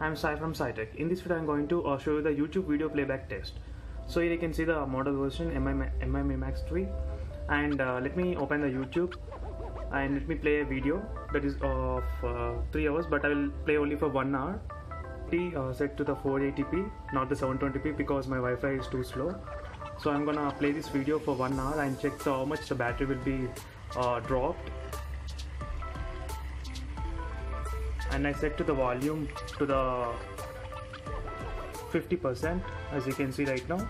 I'm Sai from Sai Tech. In this video I'm going to uh, show you the YouTube video playback test. So here you can see the model version MI Max 3 and uh, let me open the YouTube and let me play a video that is of uh, 3 hours but I will play only for 1 hour. Uh, set to the 480p not the 720p because my Wi-Fi is too slow. So I'm gonna play this video for 1 hour and check how much the battery will be uh, dropped and I set to the volume to the 50% as you can see right now.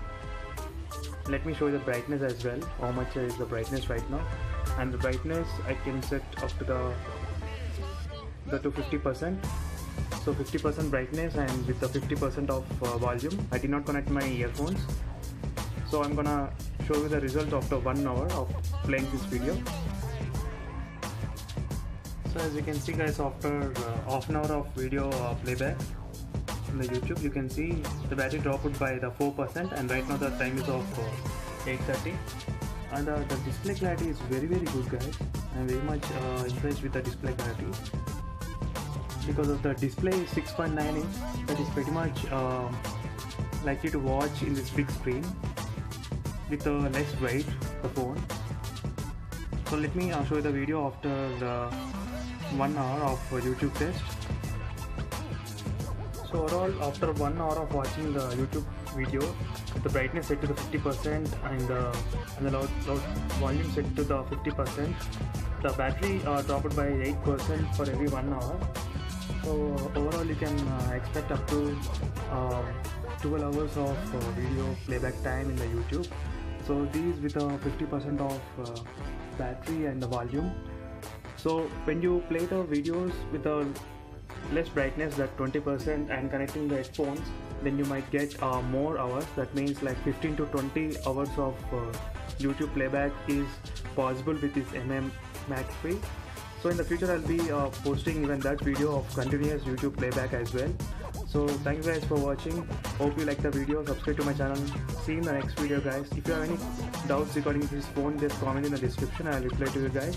Let me show you the brightness as well. How much is the brightness right now? And the brightness I can set up to the the to 50% so 50% brightness and with the 50% of uh, volume I did not connect my earphones. So I'm gonna show you the result after one hour of playing this video so as you can see guys after uh, half an hour of video uh, playback on the YouTube you can see the battery dropped by the 4% and right now the time is of uh, 8.30 and uh, the display clarity is very very good guys. I'm very much uh, impressed with the display clarity. Because of the display 6.9 inch that is pretty much uh, likely to watch in this big screen with a less weight the phone. So let me uh, show you the video after the one hour of YouTube test. So overall, after one hour of watching the YouTube video, the brightness set to the 50% and the, and the loud, loud volume set to the 50%. The battery uh, dropped by 8% for every one hour. So overall, you can uh, expect up to uh, 12 hours of uh, video playback time in the YouTube. So these with a 50% of uh, battery and the volume so when you play the videos with a less brightness that 20% and connecting the headphones then you might get uh, more hours. That means like 15 to 20 hours of uh, YouTube playback is possible with this MM Max 3 so in the future I'll be uh, posting even that video of continuous YouTube playback as well. So thank you guys for watching. Hope you like the video. Subscribe to my channel. See you in the next video guys. If you have any doubts regarding this phone just comment in the description I'll reply to you guys